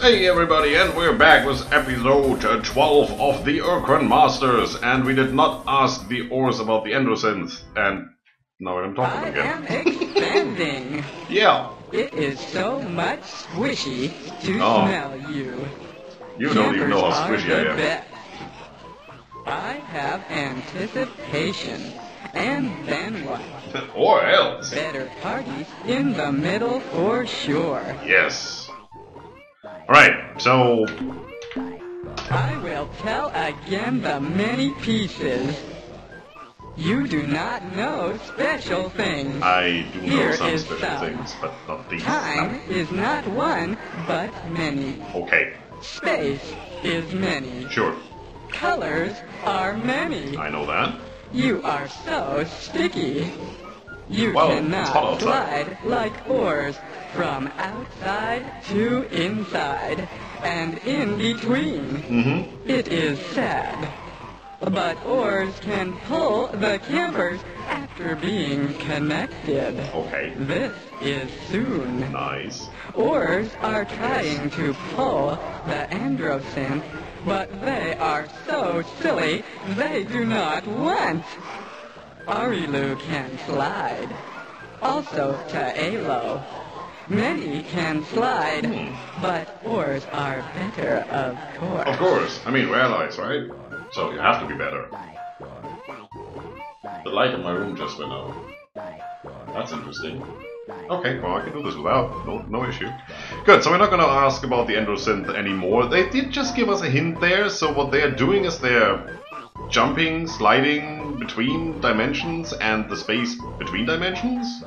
Hey everybody, and we're back with episode uh, 12 of the Ur-Quan Masters, and we did not ask the Orz about the Androsynth, and now I'm talking I again. am expanding. Yeah, it is so much squishy to Oh. smell you. you don't even know how Campers squishy are I am. best. I have anticipation. And then what? or else. Better parties in the middle for sure. Yes. Alright, so I will tell again the many pieces. You do not know special things. I do know Here some special some. things, but not these. Time is not one, but many. Okay, Space is many. sure, Colors are many. I know that. You are so sticky. You Well, cannot glide like Orz from outside to inside and in between. Mm-hmm. It is sad. But Orz can pull the campers after being connected. Okay, This is soon. nice. Orz are trying to pull the androsynth, but they are so silly they do not want. Arilou can slide. Also to Alo. Many can slide, but Orz are better, of course. Of course, I mean, we're allies, right? So you have to be better. The light in my room just went out. That's interesting. Okay, well I can do this without, no, no issue. Good, so we're not gonna ask about the Androsynth anymore. They did just give us a hint there, so what they're doing is they're jumping, sliding between dimensions and the space between dimensions.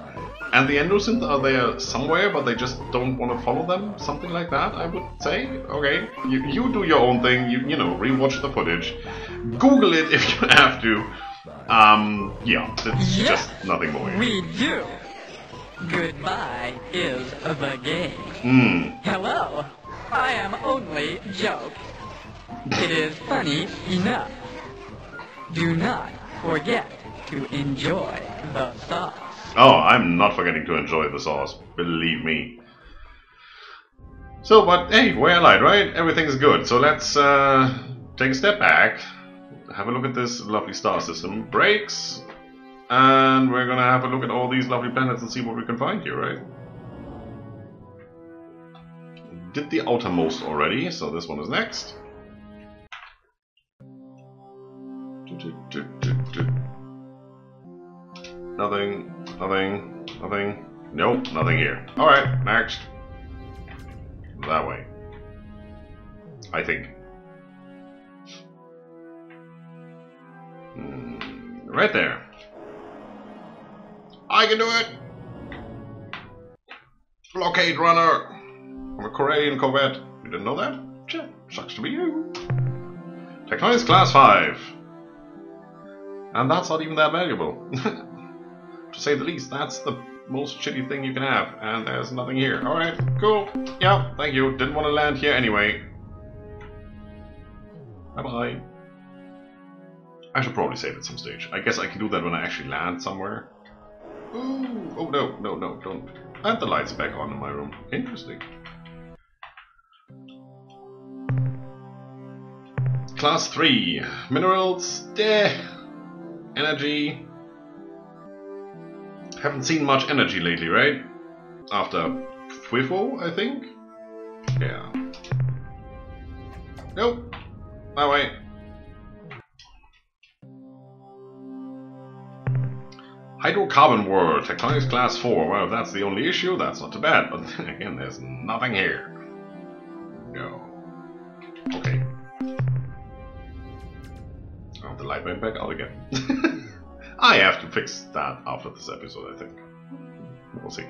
And the Androsynth are there somewhere, but they just don't want to follow them? Something like that, I would say. Okay, you, you do your own thing, you, you know, rewatch the footage. Google it if you have to. Um, yeah, it's Yeah, just nothing more. We do. Goodbye is the game. Hmm, Hello, I am only joke. It is funny enough. Do not forget to enjoy the sauce. Oh, I'm not forgetting to enjoy the sauce, believe me. So, but hey, we're allied, right? Everything's good. So let's uh, take a step back, have a look at this lovely star system. Breaks, and we're gonna have a look at all these lovely planets and see what we can find here, right? Did the outermost already, so this one is next. Nothing, nothing, nothing. Nope, nothing here. Alright, next. That way. I think. Hmm, right there. I can do it! Blockade runner! I'm a Korean corvette. You didn't know that? Sure, sucks to be you. Tectonics class 5. And that's not even that valuable. to say the least, that's the most shitty thing you can have, and there's nothing here. Alright, cool. Yeah, thank you. Didn't want to land here anyway. Bye bye. I should probably save at some stage. I guess I can do that when I actually land somewhere. Ooh, oh no, no, no, don't. And the lights back on in my room. Interesting. Class 3. Minerals, eh. Energy, haven't seen much energy lately, right? After Twifo, I think? Yeah. Nope. That way. Hydrocarbon World, Tectonics Class 4. Well, if that's the only issue, that's not too bad. But again, there's nothing here. No. The light went back out again. I have to fix that after this episode, I think. We'll see.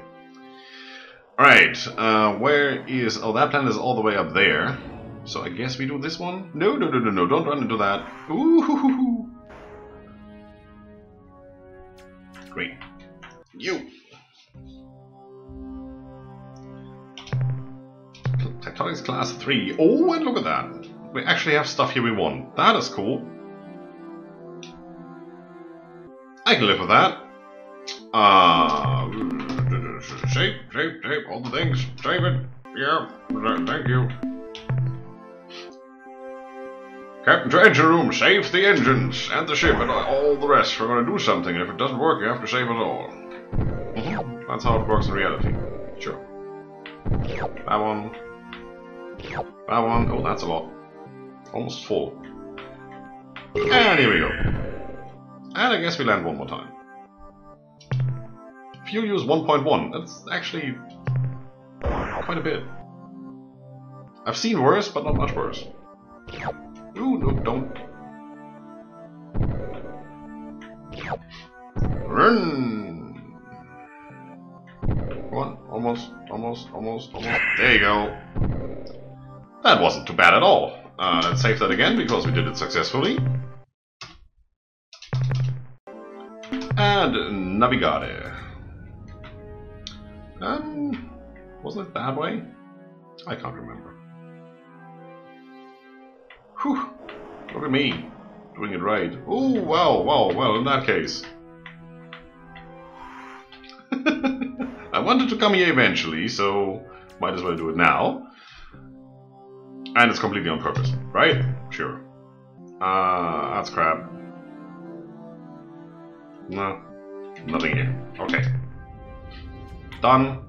Alright, uh, where is... Oh, that planet is all the way up there. So I guess we do this one? No, no, no, no, no, don't run into that. Ooh, hoo, hoo, hoo. Great. You! Tectonics Class 3. Oh, and look at that. We actually have stuff here we want. That is cool. I can live with that. Uh, shape, shape, shape, all the things, shape it. Yeah, thank you. Captain to engine room, save the engines and the ship and all the rest. We're gonna do something, and if it doesn't work, you have to save it all. Mm -hmm. That's how it works in reality. Sure. That one. That one. Oh, that's a lot. Almost full. And here we go. And I guess we land one more time. Fuel use 1.1. That's actually quite a bit. I've seen worse, but not much worse. Ooh, no, don't. Run! Come on, almost, almost, almost, almost. There you go. That wasn't too bad at all. Uh, let's save that again because we did it successfully. And navigare. Um, wasn't it that way? I can't remember. Whew, look at me, doing it right. Oh, wow, wow, well, in that case. I wanted to come here eventually, so might as well do it now. And it's completely on purpose, right? Sure. Uh, that's crap. No, nothing here. Okay. Done.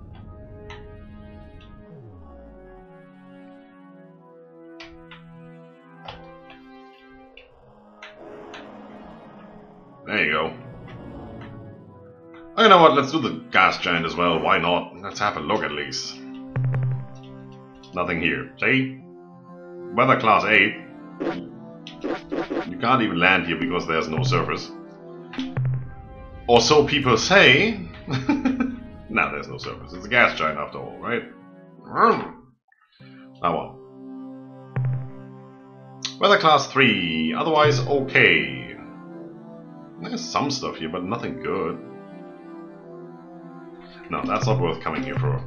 There you go. Oh, you know what, let's do the gas giant as well, why not? Let's have a look at least. Nothing here, see? Weather class 8. You can't even land here because there's no surface. Or so people say. now there's no surface. It's a gas giant after all, right? Mm. That one. Weather class 3. Otherwise, okay. There's some stuff here, but nothing good. No, that's not worth coming here for.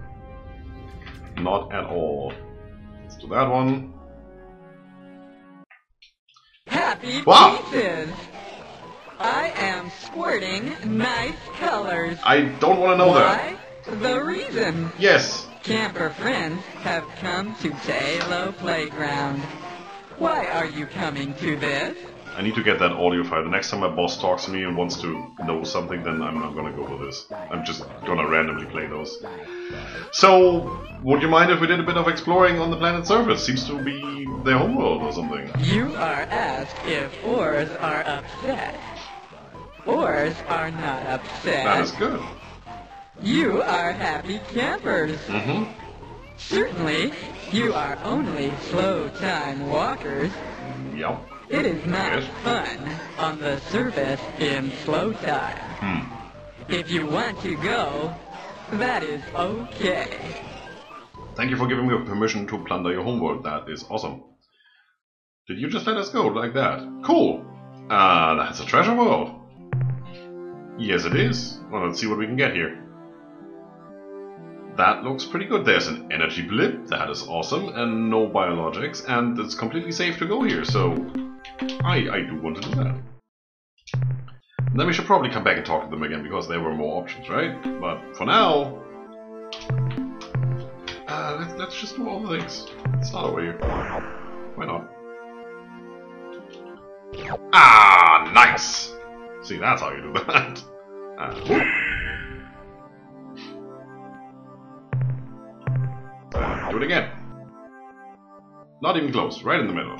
Not at all. Let's do that one. Happy Wow. I am squirting nice colors. I don't want to know that. Why? The reason. Yes. Camper friends have come to Taalo Playground. Why are you coming to this? I need to get that audio file. The next time my boss talks to me and wants to know something, then I'm not gonna go with this. I'm just gonna randomly play those. So, would you mind if we did a bit of exploring on the planet's surface? Seems to be their homeworld or something. You are asked if Orz are upset. Orz are not upset. That is good. You are happy campers. Mm-hmm. Certainly, you are only slow time walkers. Yep. It is not Yes. fun on the surface in slow time. Hmm. If you want to go, that is okay. Thank you for giving me permission to plunder your homeworld. That is awesome. Did you just let us go like that? Cool. Uh, that's a treasure world. Yes, it is. Well, let's see what we can get here. That looks pretty good. There's an energy blip. That is awesome. And no biologics. And it's completely safe to go here, so I, I do want to do that. And then we should probably come back and talk to them again because there were more options, right? But for now, uh, let's, let's just do all the things. Start over here. Why not? Ah, nice! See, that's how you do that. Uh. Uh, do it again. Not even close, right in the middle.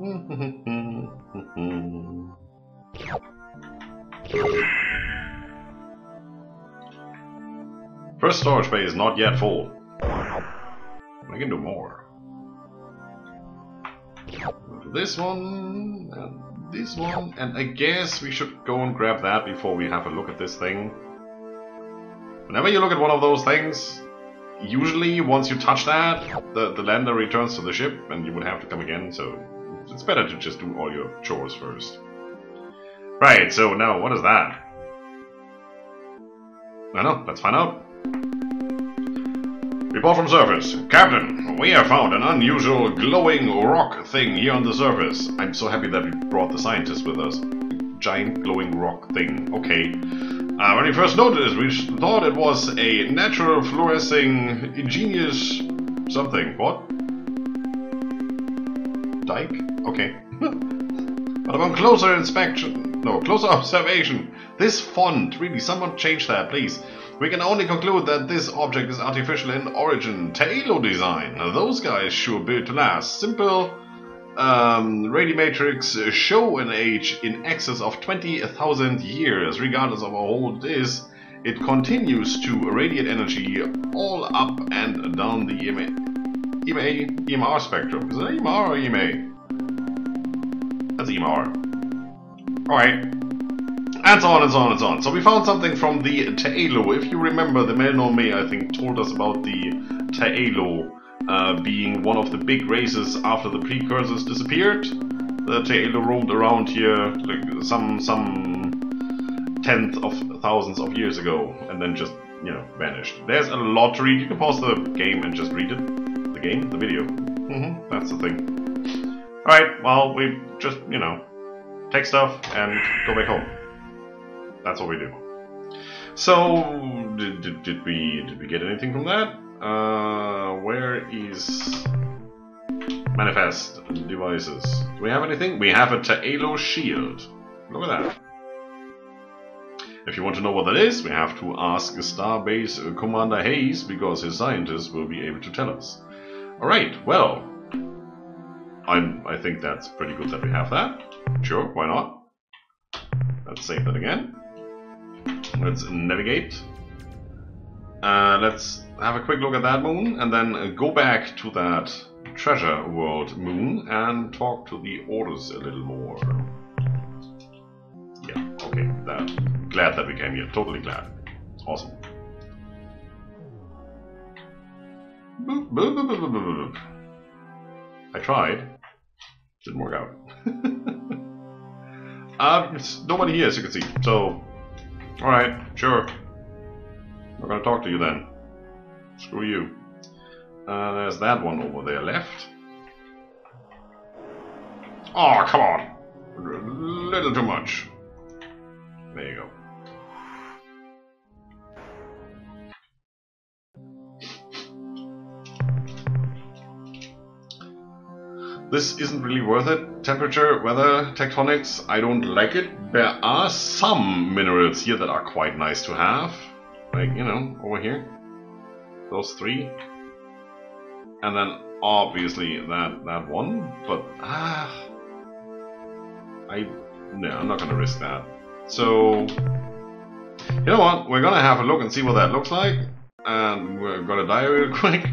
First storage bay is not yet full. I can do more. This one, and this one, and I guess we should go and grab that before we have a look at this thing. Whenever you look at one of those things, usually once you touch that, the, the lander returns to the ship and you would have to come again, so it's better to just do all your chores first. Right, so now what is that? I know, let's find out. Report from surface. Captain, we have found an unusual glowing rock thing here on the surface. I'm so happy that we brought the scientists with us. Giant glowing rock thing. Okay. Uh, when we first noticed, we thought it was a natural fluorescing ingenious something. What? Dike? Okay. but upon closer inspection, no, closer observation, this font, really, someone change that, please. We can only conclude that this object is artificial in origin. Taalo design. Those guys sure built to last. Simple um, Radimatrix show an age in excess of 20,000 years. Regardless of how old it is, it continues to radiate energy all up and down the EMA, EMA, EMR spectrum. Is it EMR or EMA? That's EMR. Alright. And so on and so on and so on. So we found something from the Taalo. If you remember, the Melnorme, I think, told us about the Taalo uh, being one of the big races after the precursors disappeared. The Taalo roamed around here like some some tenth of thousands of years ago and then just, you know, vanished. There's a lot to read. You can pause the game and just read it. The game? The video. Mm -hmm, that's the thing. Alright, well, we just, you know, take stuff and go back home. That's what we do. So, did, did, did we did we get anything from that? Uh, where is manifest devices? Do we have anything? We have a Taalo shield. Look at that. If you want to know what that is, we have to ask Starbase Commander Hayes because his scientists will be able to tell us. Alright, well, I'm, I think that's pretty good that we have that. Sure, why not? Let's save that again. Let's navigate. Uh, let's have a quick look at that moon and then go back to that treasure world moon and talk to the orders a little more. Yeah, okay. That, glad that we came here. Totally glad. Awesome. I tried. Didn't work out. uh, nobody here as you can see. So, alright, sure. We're gonna talk to you then. Screw you. Uh, there's that one over there left. Oh, come on! A little too much. There you go. This isn't really worth it. Temperature, weather, tectonics, I don't like it. There are some minerals here that are quite nice to have. Like, you know, over here. Those three. And then obviously that that one, but ah I no, I'm not gonna risk that. So you know what? We're gonna have a look and see what that looks like. And we're gonna die real quick.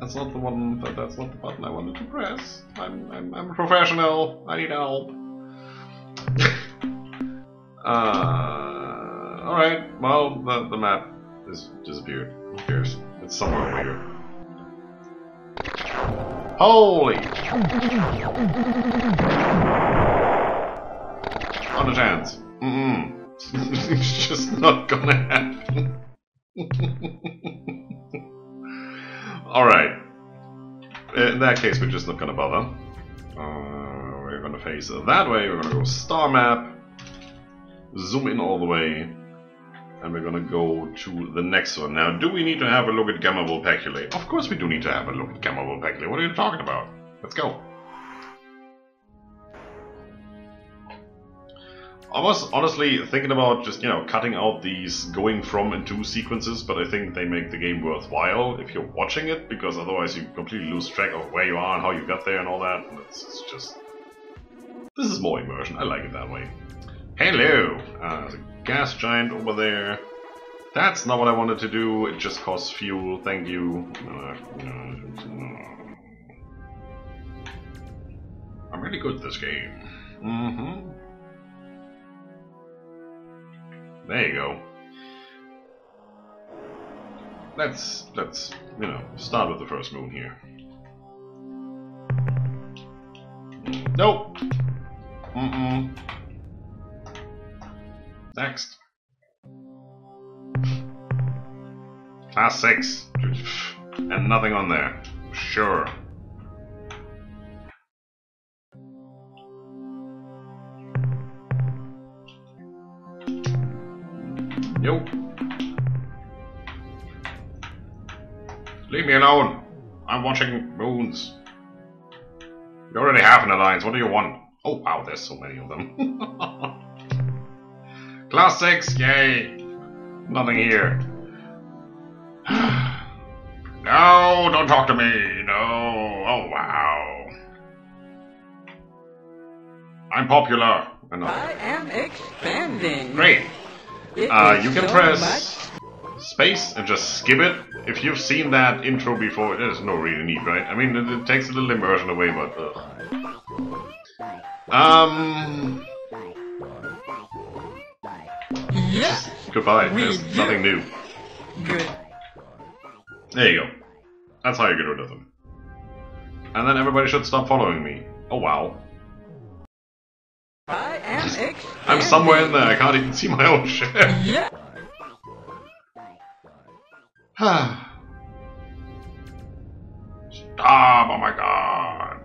That's not the one that that's not the button I wanted to press. I'm I'm I'm a professional. I need help. uh alright, well the the map has disappeared. Who cares? It's somewhere over here. Holy! On a chance. Mm-mm. it's just not gonna happen. Alright. In that case, we're just not gonna bother. Uh, we're gonna face that way, we're gonna go star map, zoom in all the way, and we're gonna go to the next one. Now, do we need to have a look at Gamma Vulpeculae? Of course we do need to have a look at Gamma Vulpeculae. What are you talking about? Let's go. I was honestly thinking about just, you know, cutting out these going from and to sequences, but I think they make the game worthwhile if you're watching it, because otherwise you completely lose track of where you are and how you got there and all that. It's, it's just... This is more immersion. I like it that way. Hello! Uh, there's a gas giant over there. That's not what I wanted to do. It just costs fuel. Thank you. I'm really good at this game. Mm-hmm. There you go. Let's let's you know start with the first moon here. Nope. Mm-mm. Next. Class 6. And nothing on there. Sure. Nope. Leave me alone. I'm watching moons. You already have an alliance. What do you want? Oh, wow, there's so many of them. Class 6, yay. Nothing here. no, don't talk to me. No. Oh, wow. I'm popular. I am expanding. Great. Uh, you can so press space and just skip it. If you've seen that intro before, there's no really need, right? I mean, it, it takes a little immersion away, but. Uh. Um. much- Yes. Goodbye. There's nothing new. Good. There you go. That's how you get rid of them. And then everybody should stop following me. Oh wow. I'm somewhere in there. I can't even see my own ship. Yeah. Stop! Oh my god.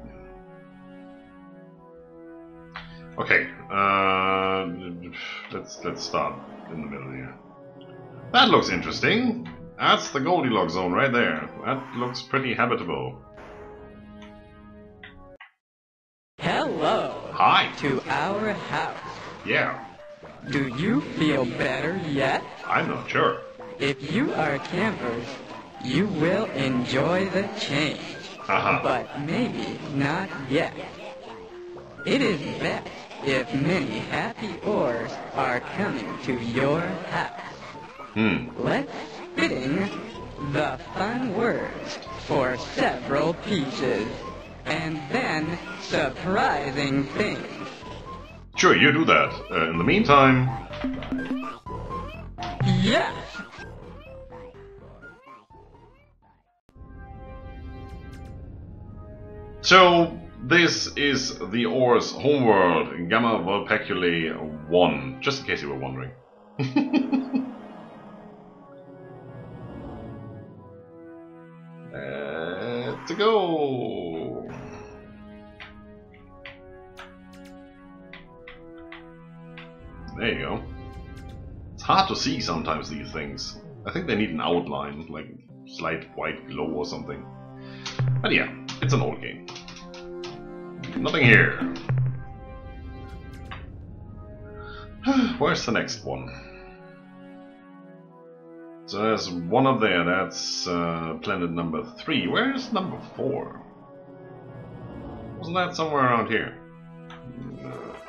Okay, uh, let's let's start in the middle here. That looks interesting. That's the Goldilocks zone right there. That looks pretty habitable. Hello Hi. to our house. Yeah, Do you feel better yet? I'm not sure. If you are campers, you will enjoy the change. Uh-huh. But maybe not yet. It is best if many happy Orz are coming to your house. Hmm. Let's spitting the fun words for several pieces. And then surprising things. Sure, you do that. Uh, in the meantime, Yes! So, this is the Orz homeworld, Gamma Vulpeculae 1, just in case you were wondering. Let's go! Hard to see sometimes these things. I think they need an outline, like slight white glow or something. But yeah, it's an old game. Nothing here. Where's the next one? So there's one up there, that's uh, planet number three. Where's number four? Wasn't that somewhere around here?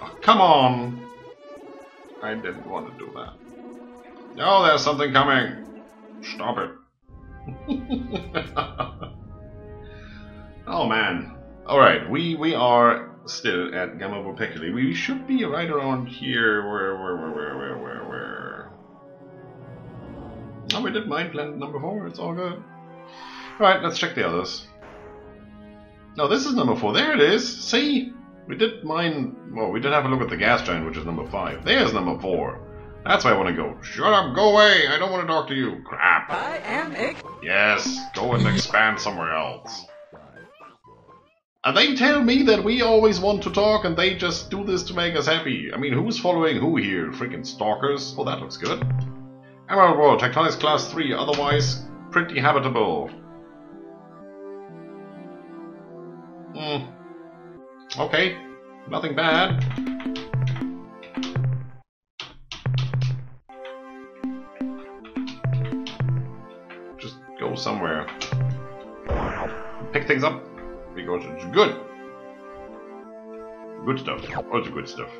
Oh, come on! I didn't want to do that. Oh, there's something coming! Stop it. oh man. Alright, we, we are still at Gamma Vulpeculae. We should be right around here. Where, where, where, where, where, where, where? Oh, we did mine planet number four. It's all good. Alright, let's check the others. No, this is number four. There it is. See? We did mine. Well, we did have a look at the gas giant, which is number five. There's number four. That's where I want to go. Shut up, go away. I don't want to talk to you. Crap. I am ex- Yes, go and expand somewhere else. And they tell me that we always want to talk and they just do this to make us happy. I mean, who's following who here? Freaking stalkers? Oh, that looks good. Emerald World, Tectonics Class 3, otherwise pretty habitable. Hmm. Okay, nothing bad. Go somewhere. Pick things up because it's good. Good stuff. All the good stuff.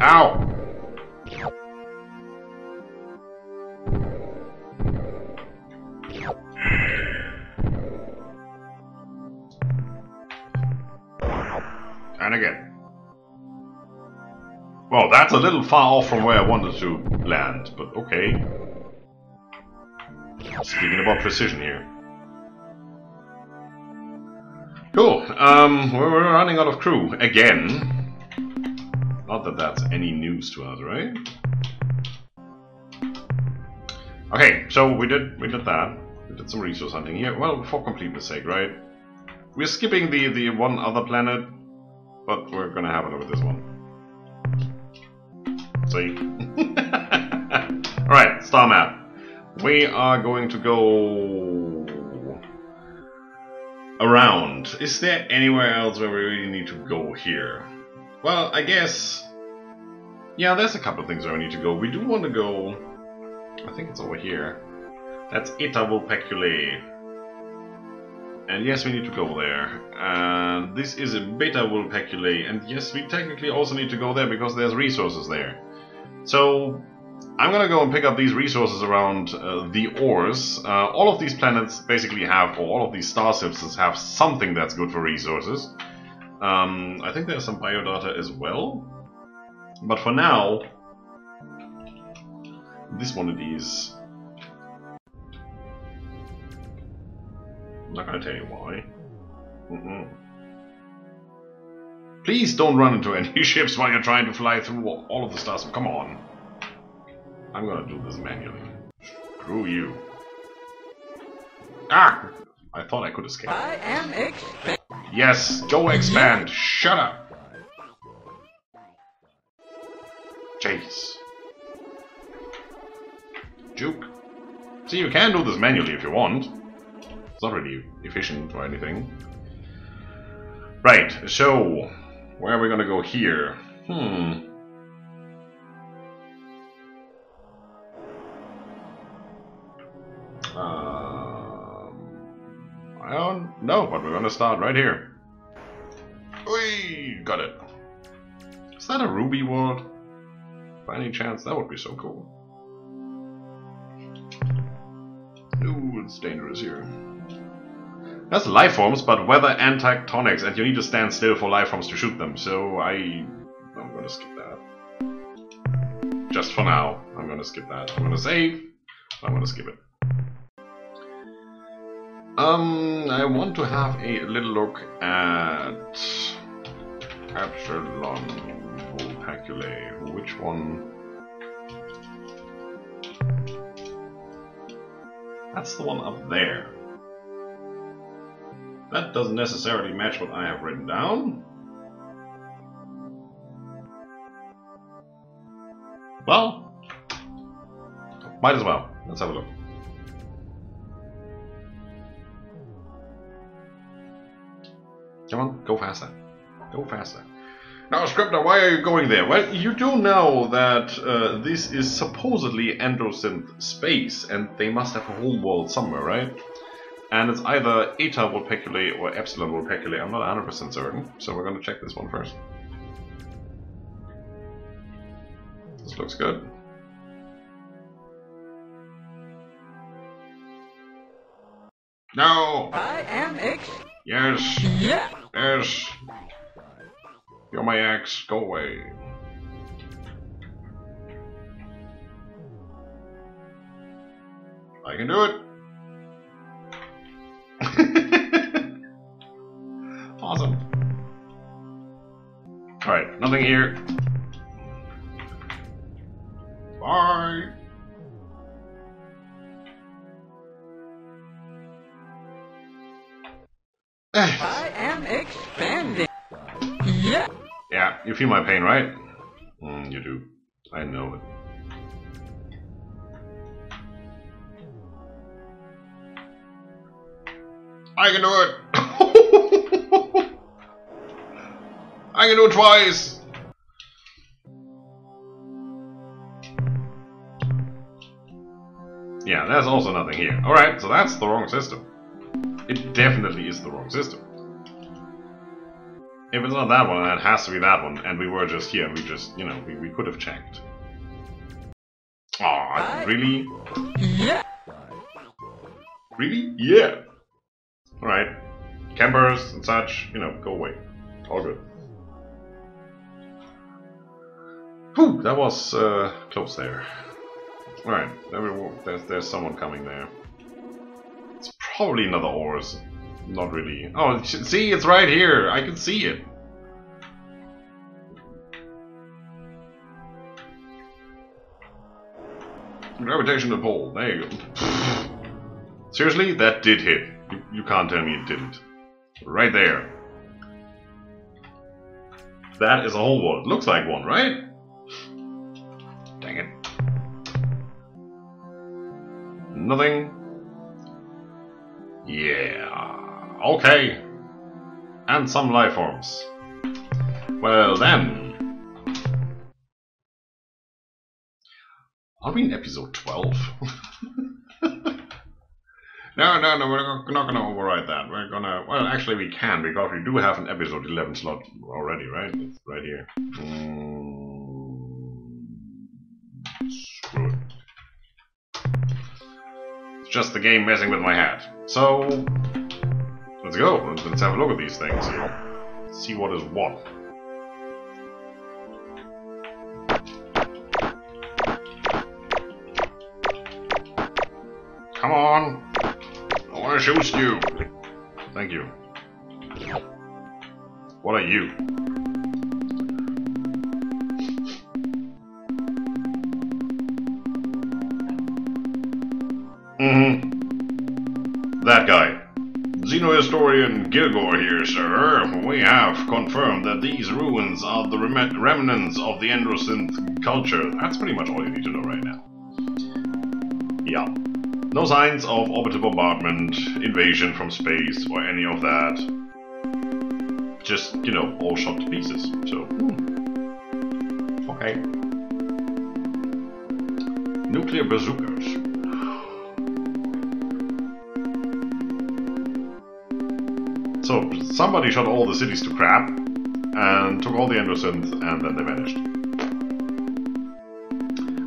Ow! And again. Well, that's a little far off from where I wanted to land, but okay. Speaking about precision here. Cool. Um, we're running out of crew again. Not that that's any news to us, right? Okay, so we did we did that. We did some resource hunting here. Well, for completeness sake, right? We're skipping the the one other planet, but we're gonna have a look at this one. See? Alright, star map. We are going to go around. Is there anywhere else where we really need to go here? Well, I guess... Yeah, there's a couple of things where we need to go. We do want to go... I think it's over here. That's Eta Vulpeculae. And yes, we need to go there. And this is a Beta Vulpeculae. And yes, we technically also need to go there because there's resources there. So, I'm gonna go and pick up these resources around uh, the Orz. Uh, all of these planets basically have, or all of these star systems have something that's good for resources. Um, I think there's some biodata as well. But for now, this one of these. I'm not gonna tell you why. Mm -mm. Please don't run into any ships while you're trying to fly through all of the stars. Come on. I'm gonna do this manually. Screw you. Ah! I thought I could escape. I am expand. Yes, go expand. Shut up. Chase. Juke. See, you can do this manually if you want. It's not really efficient or anything. Right, so... Where are we gonna go here? Hmm... I but we're gonna start right here. We got it. Is that a ruby world? By any chance, that would be so cool. Ooh, it's dangerous here. That's life forms, but weather and tectonics, and you need to stand still for life forms to shoot them, so I... I'm gonna skip that. Just for now, I'm gonna skip that. I'm gonna save, I'm gonna skip it. Um, I want to have a little look at Epsilon Vulpeculae. Which one? That's the one up there. That doesn't necessarily match what I have written down. Well, might as well. Let's have a look. Go faster. Go faster. Now, Scryptar, why are you going there? Well, you do know that uh, this is supposedly Androsynth space, and they must have a home world somewhere, right? And it's either Eta Vulpeculae or Epsilon Vulpeculae. I'm not 100% certain, so we're going to check this one first. This looks good. No! I am ex. Yes! Yeah. Yes! You're my ex, go away. I can do it! awesome. Alright, nothing here. Feel my pain, right? Mm, you do. I know it. I can do it! I can do it twice! Yeah, there's also nothing here. Alright, so that's the wrong system. It definitely is the wrong system. If it's not that one, then it has to be that one, and we were just here, and we just, you know, we, we could have checked. Aw, really? Yeah. Really? Yeah! Alright. Campers and such, you know, go away. All good. Whew, that was uh, close there. Alright, there there's, there's someone coming there. It's probably another Orz. Not really. Oh, see, it's right here. I can see it. Gravitational pull. There you go. Seriously? That did hit. You, you can't tell me it didn't. Right there. That is a whole world. Looks like one, right? Dang it. Nothing. Yeah. Okay. And some life forms. Well then. Are we in episode 12? no, no, no, we're not to override that. We're to... Well, actually we can, because we do have an episode 11 slot already, right? It's right here. Mm, just the game messing with my head. So... Let's go. Let's have a look at these things. See what is what. Come on! I want to shoot you! Thank you. What are you? Mm-hmm. That guy. Xenohistorian Gilgore here, sir. We have confirmed that these ruins are the rem remnants of the Androsynth culture. That's pretty much all you need to know right now. Yeah. No signs of orbital bombardment, invasion from space, or any of that. Just, you know, all shot to pieces. So, hmm. okay. Nuclear bazookas. Somebody shot all the cities to crap, and took all the Androsynth, and then they vanished.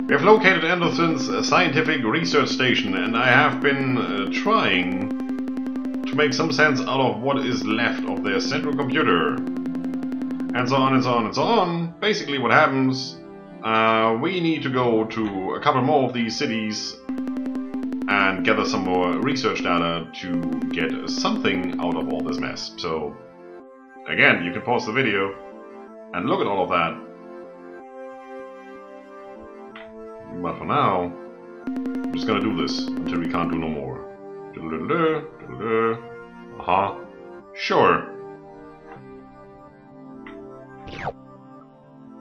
We have located Androsynth's scientific research station, and I have been uh, trying to make some sense out of what is left of their central computer. And so on and so on and so on. Basically what happens, uh, we need to go to a couple more of these cities and gather some more research data to get something out of all this mess. So, again, you can pause the video and look at all of that But for now, I'm just gonna do this until we can't do no more. Uh huh. Sure.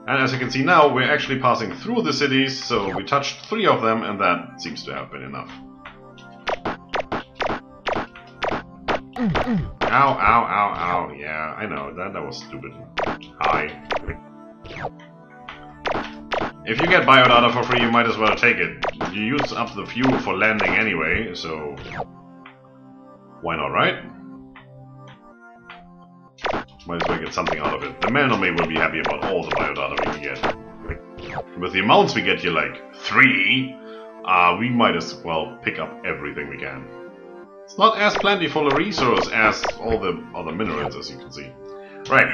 And as you can see now, we're actually passing through the cities, so we touched three of them, and that seems to have been enough. Ow, ow, ow, ow. Yeah, I know, that, that was stupid. Hi. If you get biodata for free, you might as well take it. You use up the fuel for landing anyway, so... Why not, right? Might as well get something out of it. The man on me will be happy about all the biodata we can get. With the amounts we get here, like three, uh, we might as well pick up everything we can. It's not as plentiful a resource as all the other minerals, as you can see. Right.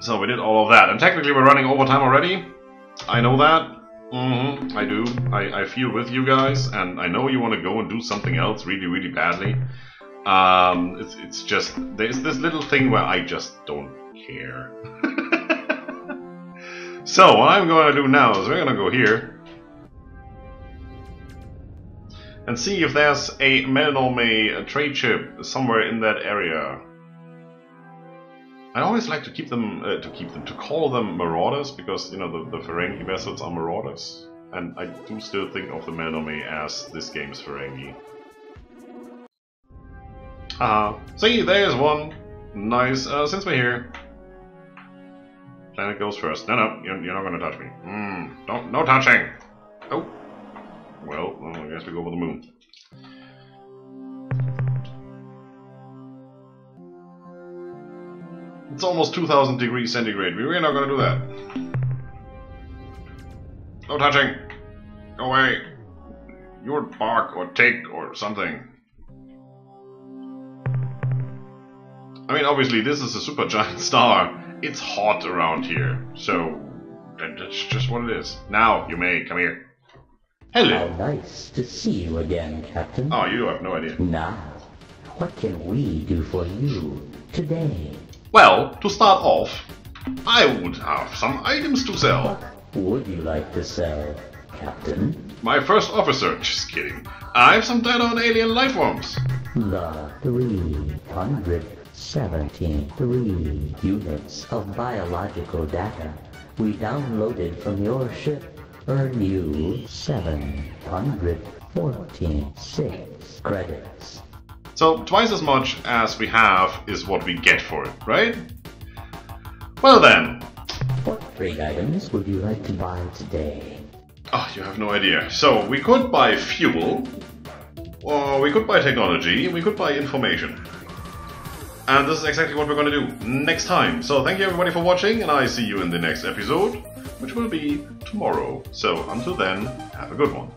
So we did all of that. And technically we're running overtime already. I know that. Mm-hmm, I do. I, I feel with you guys, and I know you want to go and do something else really, really badly. Um, it's, it's just, there's this little thing where I just don't care. so, what I'm going to do now is we're going to go here and see if there's a Melnorme trade ship somewhere in that area. I always like to keep them, uh, to keep them, to call them marauders because you know the, the Ferengi vessels are marauders, and I do still think of the Melnorme as this game's Ferengi. Ah, uh, see, there's one. Nice. Uh, since we're here, planet goes first. No, no, you're, you're not gonna touch me. Mm, don't, no touching. Oh. Well, well, I guess we go for the moon. It's almost 2000 degrees centigrade. We're not gonna do that. No touching! Go away! You would bark or take or something. I mean, obviously, this is a supergiant star. It's hot around here, so that's just what it is. Now, you may come here. Hello. How nice to see you again, Captain. Oh, you have no idea. Now, what can we do for you today? Well, to start off, I would have some items to sell. What would you like to sell, Captain? My first officer, just kidding. I have some data on alien life forms. The 373 units of biological data we downloaded from your ship earn you 746 credits. So twice as much as we have is what we get for it, right? Well then. What trade items would you like to buy today? Oh, you have no idea. So we could buy fuel, or we could buy technology, we could buy information. And this is exactly what we're going to do next time. So thank you everybody for watching, and I see you in the next episode, which will be tomorrow. So until then, have a good one.